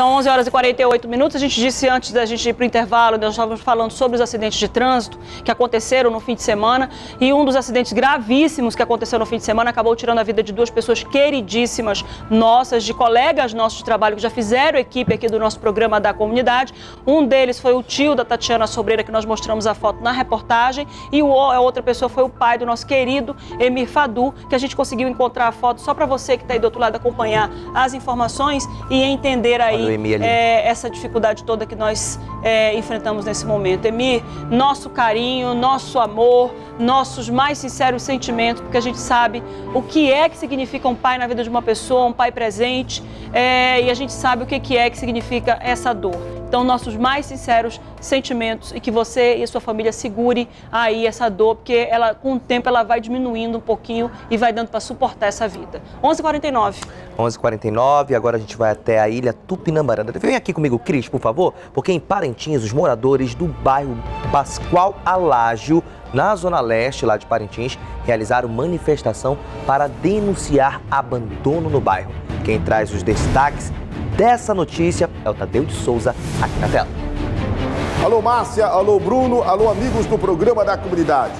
São 11 horas e 48 minutos. A gente disse antes da gente ir para o intervalo, nós estávamos falando sobre os acidentes de trânsito que aconteceram no fim de semana. E um dos acidentes gravíssimos que aconteceu no fim de semana acabou tirando a vida de duas pessoas queridíssimas nossas, de colegas nossos de trabalho que já fizeram equipe aqui do nosso programa da comunidade. Um deles foi o tio da Tatiana Sobreira, que nós mostramos a foto na reportagem. E a outra pessoa foi o pai do nosso querido Emir Fadu, que a gente conseguiu encontrar a foto só para você que está aí do outro lado acompanhar as informações e entender aí é, essa dificuldade toda que nós é, enfrentamos nesse momento. Emir, nosso carinho, nosso amor, nossos mais sinceros sentimentos, porque a gente sabe o que é que significa um pai na vida de uma pessoa, um pai presente, é, e a gente sabe o que é que significa essa dor. Então, nossos mais sinceros sentimentos e que você e sua família segure aí essa dor, porque ela, com o tempo ela vai diminuindo um pouquinho e vai dando para suportar essa vida. 11h49. 11h49, agora a gente vai até a ilha Tupinambarana. Vem aqui comigo, Cris, por favor, porque em Parintins, os moradores do bairro Pascoal Alágio, na zona leste lá de Parintins, realizaram manifestação para denunciar abandono no bairro. Quem traz os destaques dessa notícia é o Tadeu de Souza, aqui na tela. Alô, Márcia, alô, Bruno, alô, amigos do programa da comunidade.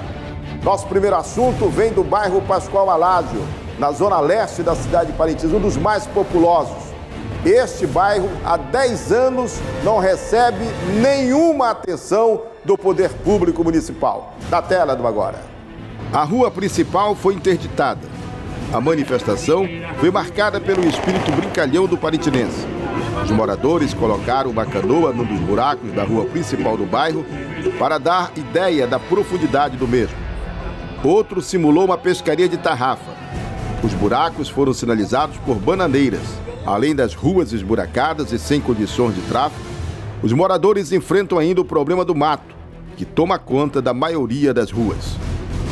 Nosso primeiro assunto vem do bairro Pascoal Alágio, na zona leste da cidade de Parintins, um dos mais populosos. Este bairro, há 10 anos, não recebe nenhuma atenção do poder público municipal. Da tela do agora. A rua principal foi interditada a manifestação foi marcada pelo espírito brincalhão do parintinense. Os moradores colocaram uma canoa num dos buracos da rua principal do bairro para dar ideia da profundidade do mesmo. Outro simulou uma pescaria de tarrafa. Os buracos foram sinalizados por bananeiras. Além das ruas esburacadas e sem condições de tráfego, os moradores enfrentam ainda o problema do mato, que toma conta da maioria das ruas.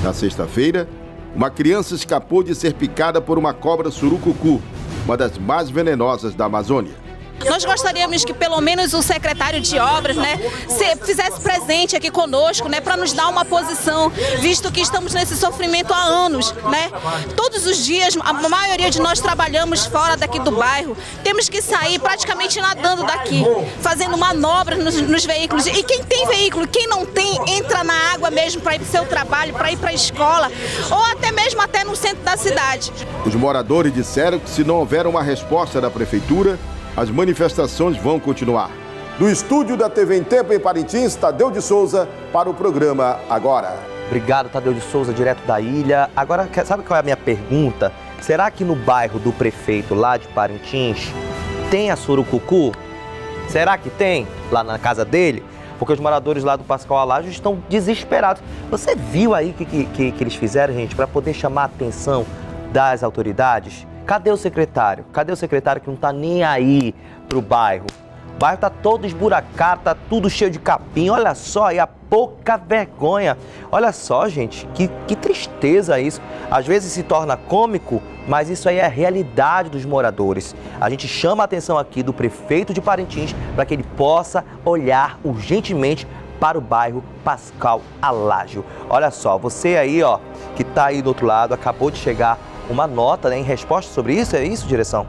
Na sexta-feira, uma criança escapou de ser picada por uma cobra surucucu, uma das mais venenosas da Amazônia. Nós gostaríamos que pelo menos o secretário de obras, né, se, fizesse presente aqui conosco, né, para nos dar uma posição, visto que estamos nesse sofrimento há anos, né? Todos os dias, a maioria de nós trabalhamos fora daqui do bairro, temos que sair praticamente nadando daqui, fazendo manobras nos, nos veículos. E quem tem veículo, quem não tem, entra na água mesmo para ir para o seu trabalho, para ir para a escola, ou até mesmo até no centro da cidade. Os moradores disseram que se não houver uma resposta da prefeitura, as manifestações vão continuar. Do estúdio da TV em Tempo em Parintins, Tadeu de Souza para o programa Agora. Obrigado, Tadeu de Souza, direto da ilha. Agora, sabe qual é a minha pergunta? Será que no bairro do prefeito lá de Parintins tem a surucucu? Será que tem lá na casa dele? Porque os moradores lá do Pascoal Alágio estão desesperados. Você viu aí o que, que, que, eles fizeram, gente, para poder chamar a atenção das autoridades? Cadê o secretário? Cadê o secretário que não está nem aí pro bairro? O bairro tá todo esburacado, tá tudo cheio de capim. Olha só, e a pouca vergonha. Olha só, gente, que, que tristeza isso. Às vezes se torna cômico, mas isso aí é a realidade dos moradores. A gente chama a atenção aqui do prefeito de Parintins para que ele possa olhar urgentemente para o bairro Pascal Alágio. Olha só, você aí, ó, que está aí do outro lado, acabou de chegar uma nota né, em resposta sobre isso? É isso, direção?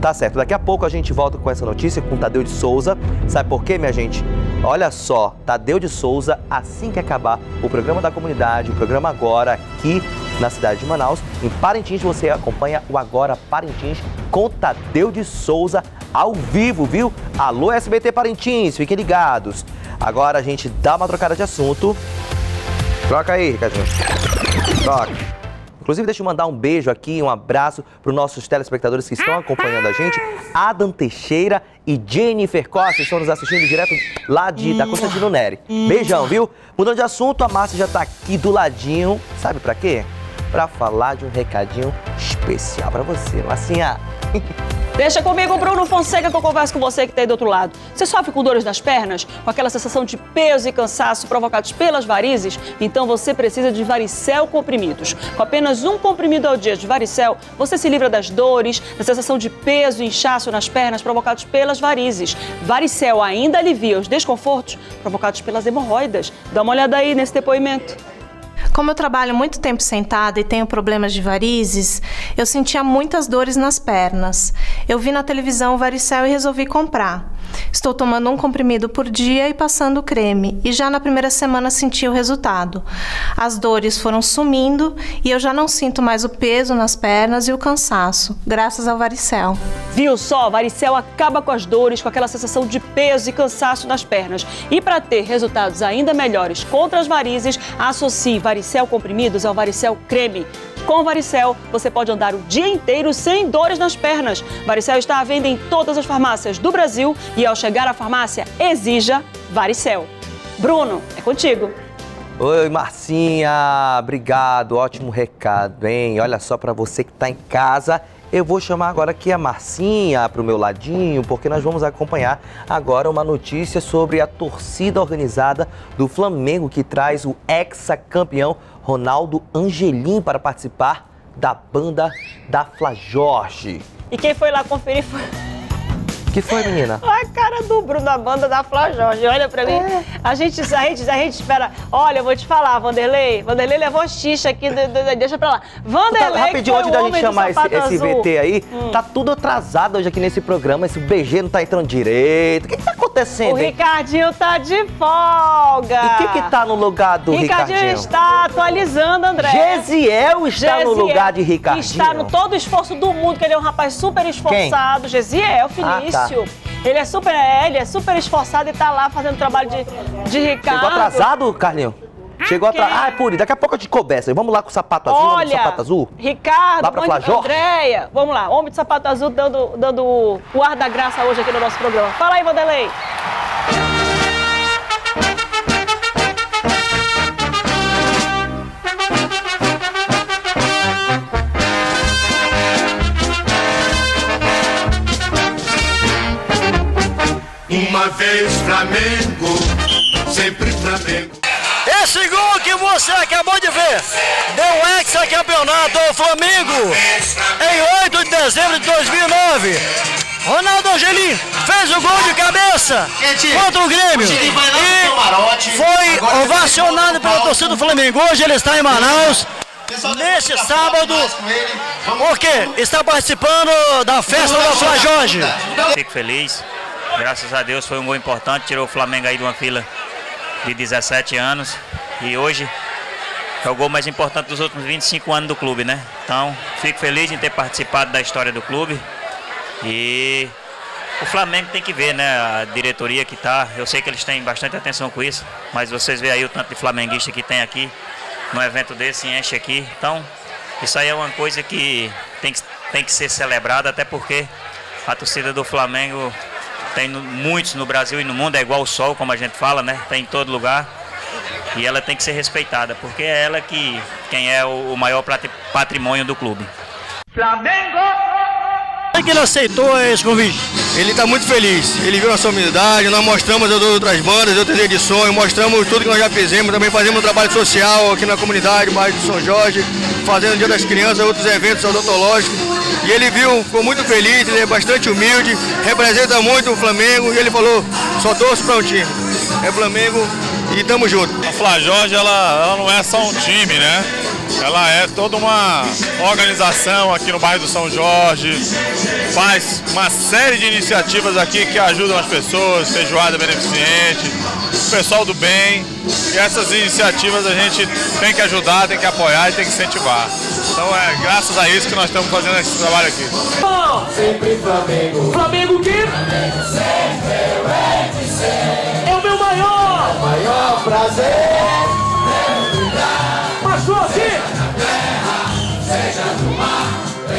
Tá certo, daqui a pouco a gente volta com essa notícia com Tadeu de Souza. Sabe por quê, minha gente? Olha só, Tadeu de Souza, assim que acabar o programa da comunidade, o programa Agora, aqui na cidade de Manaus, em Parintins, você acompanha o Agora Parintins com Tadeu de Souza ao vivo, viu? Alô, SBT Parintins, fiquem ligados. Agora a gente dá uma trocada de assunto. Troca aí, Ricardinho. Troca. Inclusive, deixa eu mandar um beijo aqui, um abraço para os nossos telespectadores que estão acompanhando a gente. Adam Teixeira e Jennifer Costa estão nos assistindo direto lá de, da Constantino Neri. Beijão, viu? Mudando de assunto, a Márcia já está aqui do ladinho. Sabe para quê? Para falar de um recadinho especial para você, Marcinha. Deixa comigo, Bruno Fonseca, que eu converso com você que está aí do outro lado. Você sofre com dores nas pernas? Com aquela sensação de peso e cansaço provocados pelas varizes? Então você precisa de varicel comprimidos. Com apenas um comprimido ao dia de varicel, você se livra das dores, da sensação de peso e inchaço nas pernas provocados pelas varizes. Varicel ainda alivia os desconfortos provocados pelas hemorroidas. Dá uma olhada aí nesse depoimento. Como eu trabalho muito tempo sentada e tenho problemas de varizes, eu sentia muitas dores nas pernas. Eu vi na televisão o varicel e resolvi comprar. Estou tomando um comprimido por dia e passando creme, e já na primeira semana senti o resultado. As dores foram sumindo e eu já não sinto mais o peso nas pernas e o cansaço, graças ao varicel. Viu só? Varicel acaba com as dores, com aquela sensação de peso e cansaço nas pernas. E para ter resultados ainda melhores contra as varizes, associe varicel comprimidos ao varicel creme. Com Varicel, você pode andar o dia inteiro sem dores nas pernas. Varicel está à venda em todas as farmácias do Brasil e ao chegar à farmácia, exija Varicel. Bruno, é contigo. Oi, Marcinha, obrigado, ótimo recado, hein? Olha só para você que está em casa, eu vou chamar agora aqui a Marcinha para o meu ladinho, porque nós vamos acompanhar agora uma notícia sobre a torcida organizada do Flamengo que traz o ex-campeão Ronaldo Angelim para participar da banda da Flajorge. E quem foi lá conferir foi que foi, menina? A cara do Bruno da banda da Flá Jorge. Olha pra mim. É. A, gente, a, gente, a gente espera. Olha, eu vou te falar, Vanderlei. Vanderlei levou xixa aqui, de, de, deixa pra lá. Vanderlei. Tá, rapidinho, antes da gente chamar esse, esse VT aí, hum. tá tudo atrasado hoje aqui nesse programa. Esse BG não tá entrando direito. O que, que tá acontecendo? O hein? Ricardinho tá de folga. E o que, que tá no lugar do Ricardinho? Ricardinho está atualizando, André. Gesiel está Gesiel no lugar de Ricardinho. Está no todo o esforço do mundo, que ele é um rapaz super esforçado. Quem? Gesiel, Finício. Ah, tá. Ele é super, é, ele é super esforçado e tá lá fazendo trabalho de, de Ricardo. Chegou atrasado, Carlinho? Chegou atrasado. Ah, é por Daqui a pouco a gente começa. Vamos lá com o sapato azul, Olha, sapato azul? Ricardo, lá pra. Andréia. Vamos lá, homem de sapato azul dando, dando o ar da graça hoje aqui no nosso programa. Fala aí, Vanderlei. Uma vez Flamengo, sempre Flamengo. Esse gol que você acabou de ver deu ex-campeonato ao Flamengo em 8 de dezembro de 2009. Ronaldo Angelim fez o gol de cabeça contra o Grêmio e foi ovacionado pela torcida do Flamengo. Hoje ele está em Manaus. Neste sábado, porque está participando da festa da Sua Jorge. Fico feliz, Graças a Deus foi um gol importante, tirou o Flamengo aí de uma fila de 17 anos. E hoje é o gol mais importante dos últimos 25 anos do clube, né? Então, fico feliz em ter participado da história do clube. E o Flamengo tem que ver, né? A diretoria que tá. Eu sei que eles têm bastante atenção com isso, mas vocês veem aí o tanto de flamenguista que tem aqui. Num evento desse, enche aqui. Então, isso aí é uma coisa que tem que, tem que ser celebrada, até porque a torcida do Flamengo tem muitos no Brasil e no mundo, é igual o sol, como a gente fala, né? Tem em todo lugar. E ela tem que ser respeitada, porque é ela que quem é o maior patrimônio do clube. Flamengo! Como é que ele aceitou esse convite? Ele está muito feliz. Ele viu nossa humildade, nós mostramos as outras bandas, outras edições, mostramos tudo que nós já fizemos, também fazemos um trabalho social aqui na comunidade, bairro de São Jorge, fazendo o Dia das Crianças, outros eventos odontológicos. E ele viu, ficou muito feliz, ele é bastante humilde, representa muito o Flamengo e ele falou, só torço para um time. É Flamengo e tamo junto. A Flá Jorge, ela, ela não é só um time, né? Ela é toda uma organização aqui no bairro do São Jorge, faz uma série de iniciativas aqui que ajudam as pessoas, feijoada beneficente, o pessoal do bem. E essas iniciativas a gente tem que ajudar, tem que apoiar e tem que incentivar. Então é graças a isso que nós estamos fazendo esse trabalho aqui. Sempre Flamengo. Flamengo que? Flamengo sempre é o meu maior. É o maior prazer.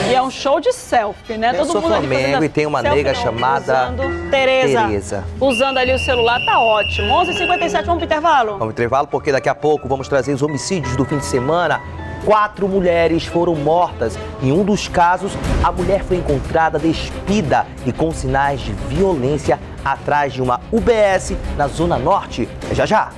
E é um show de selfie, né? Eu Todo sou mundo Flamengo e tem uma nega não, chamada Tereza. Tereza. Usando ali o celular, tá ótimo. 11h57, vamos pro intervalo? Vamos pro intervalo porque daqui a pouco vamos trazer os homicídios do fim de semana. Quatro mulheres foram mortas. Em um dos casos, a mulher foi encontrada despida e com sinais de violência atrás de uma UBS na Zona Norte. É já já.